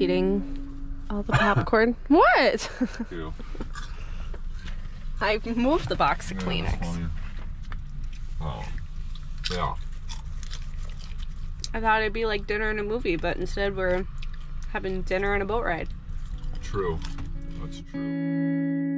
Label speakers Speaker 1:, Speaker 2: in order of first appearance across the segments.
Speaker 1: Eating mm. all the popcorn. what?
Speaker 2: Ew.
Speaker 1: I moved the box of
Speaker 2: Yeah,
Speaker 1: Kleenex.
Speaker 2: Oh. Yeah.
Speaker 1: I thought it'd be like dinner and a movie, but instead we're having dinner and a boat ride.
Speaker 2: True. That's true.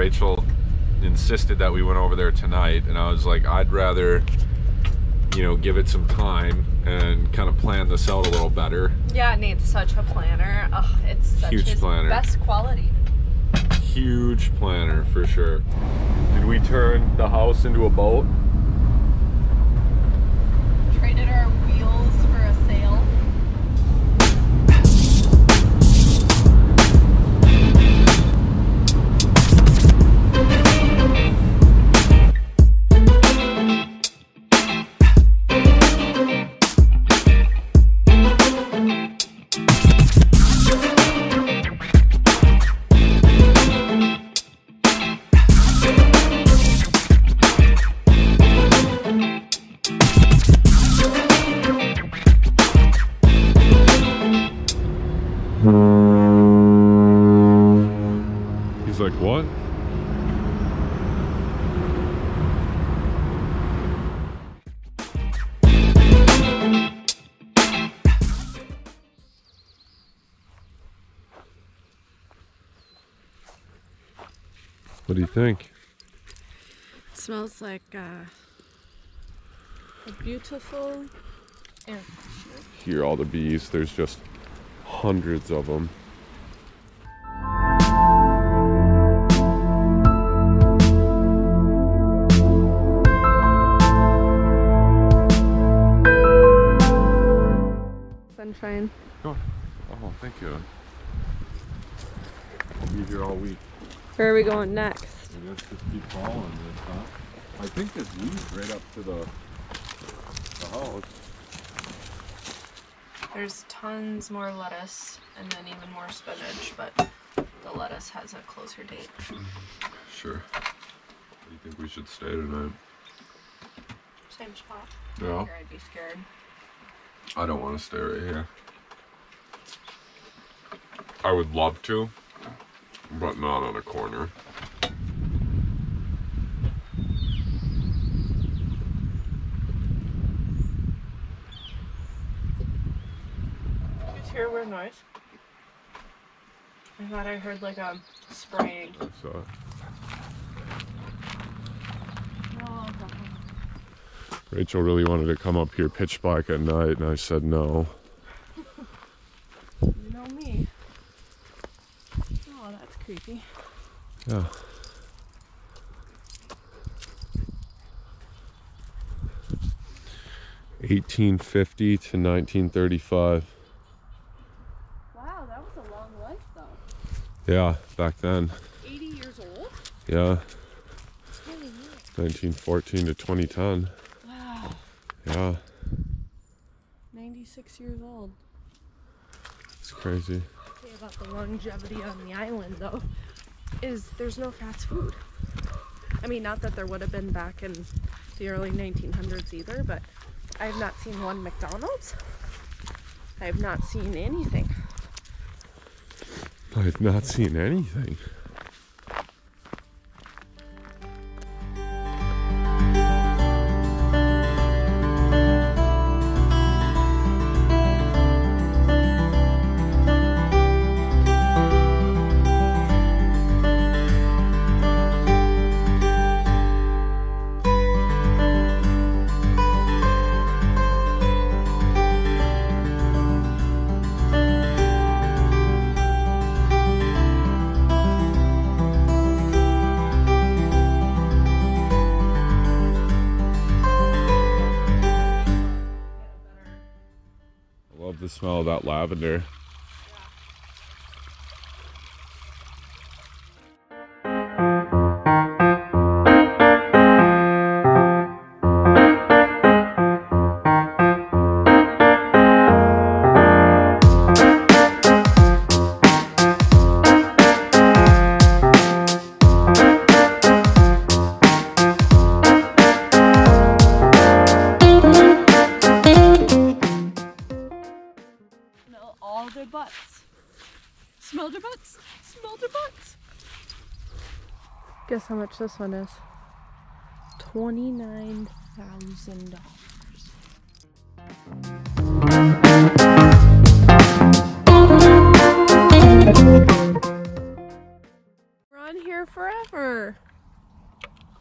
Speaker 2: Rachel insisted that we went over there tonight, and I was like, I'd rather, you know, give it some time and kind of plan this out a little better.
Speaker 1: Yeah, Nate's such a planner. It's such
Speaker 2: Huge planner.
Speaker 1: best quality.
Speaker 2: Huge planner for sure. Did we turn the house into a boat? What do you think?
Speaker 1: It smells like uh, a beautiful air freshener.
Speaker 2: Hear all the bees. There's just hundreds of them.
Speaker 1: Sunshine.
Speaker 2: Oh, thank you. I'll be here all week.
Speaker 1: Where are we going next?
Speaker 2: I guess just keep following this, huh? I think this leads right up to the, the house.
Speaker 1: There's tons more lettuce and then even more spinach, but the lettuce has a closer date.
Speaker 2: Sure. Do you think we should stay tonight?
Speaker 1: Same spot.
Speaker 2: No.
Speaker 1: Here I'd be scared.
Speaker 2: I don't want to stay right here. I would love to, but not on a corner.
Speaker 1: Did you hear weird noise? I thought I heard like a spraying.
Speaker 2: That's uh, Rachel really wanted to come up here pitch black at night, and I said no.
Speaker 1: You know me. Oh, that's creepy.
Speaker 2: Yeah. Eighteen fifty to nineteen thirty five.
Speaker 1: Wow, that was a long life though.
Speaker 2: Yeah, back then.
Speaker 1: 80 years old?
Speaker 2: Yeah. Nineteen fourteen to twenty ten.
Speaker 1: Wow.
Speaker 2: Yeah.
Speaker 1: 96 years old.
Speaker 2: It's crazy.
Speaker 1: About the longevity on the island though is there's no fast food. I mean, not that there would have been back in the early 1900s either, but I have not seen one McDonald's. I have not seen anything.
Speaker 2: I've not seen anything. Smell of that lavender.
Speaker 1: Guess how much this one is? Twenty-nine thousand dollars. We're on here forever.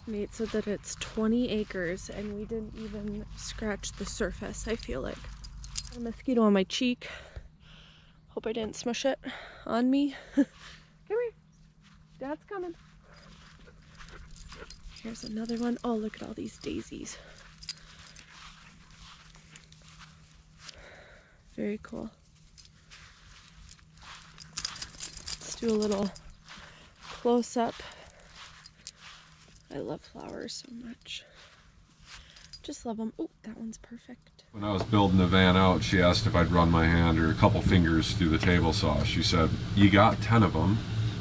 Speaker 1: Nate said that it's 20 acres and we didn't even scratch the surface, I feel like. A mosquito on my cheek. Hope I didn't smush it on me. Come here. Dad's coming. Here's another one. Oh, look at all these daisies. Very cool. Let's do a little close up. I love flowers so much. Just love them. Oh, that one's perfect.
Speaker 2: When I was building the van out, she asked if I'd run my hand or a couple fingers through the table saw. She said, "You got ten of them.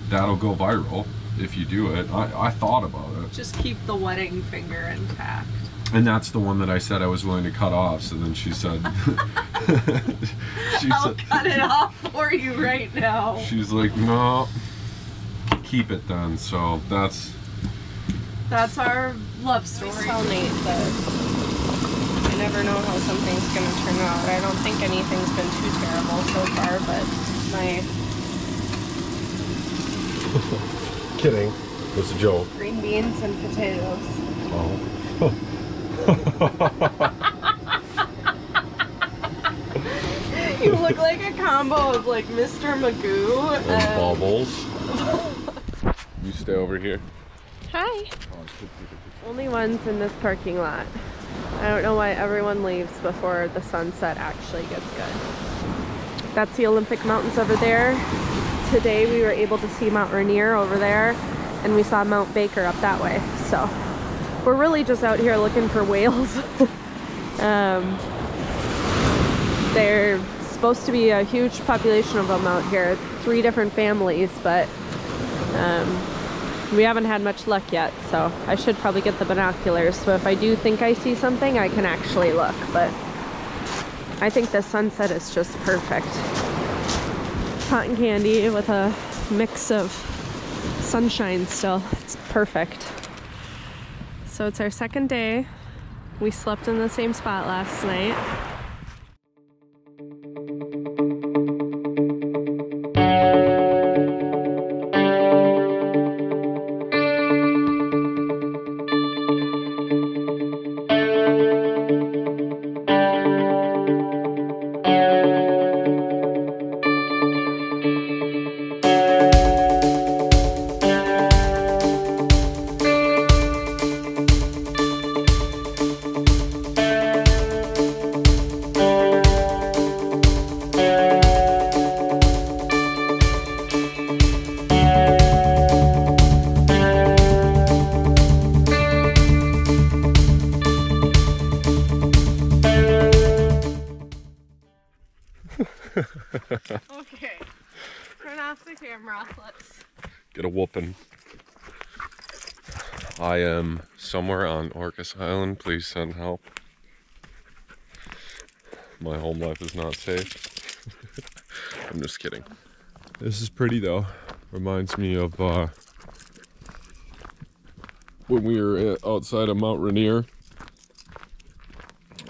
Speaker 2: That'll go viral if you do it." I, I thought about it,
Speaker 3: Just keep the wedding finger intact.
Speaker 2: and that's the one that I said I was willing to cut off. So then she said, she
Speaker 3: I'll
Speaker 2: said,
Speaker 3: cut it off for you right now.
Speaker 2: she's like, "No, keep it then." So that's
Speaker 3: That's our love story.
Speaker 1: Tell Nate that I never know how something's gonna turn out. I don't think anything's been too terrible so far, but my
Speaker 2: kidding. It's a joke.
Speaker 1: green beans and potatoes.
Speaker 2: Oh.
Speaker 1: You look like a combo of like Mr. Magoo
Speaker 2: And
Speaker 1: and
Speaker 2: bubbles. you stay over here.
Speaker 1: Hi. Oh, Only ones in this parking lot. I don't know why everyone leaves before the sunset actually gets good. That's the Olympic Mountains over there. Today we were able to see Mount Rainier over there and we saw Mount Baker up that way. So we're really just out here looking for whales. um, they're supposed to be a huge population of them out here, three different families, but um, we haven't had much luck yet, so I should probably get the binoculars. So if I do think I see something, I can actually look. But I think the sunset is just perfect. Cotton candy with a mix of sunshine still. It's perfect. So it's our second day. We slept in the same spot last night.
Speaker 2: Whooping. I am somewhere on Orcas Island. Please send help. My home life is not safe. I'm just kidding. This is pretty though. Reminds me of uh, when we were uh, outside of Mount Rainier.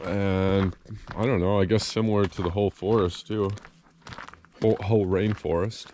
Speaker 2: And I don't know, I guess similar to the whole forest too. Whole, whole rainforest.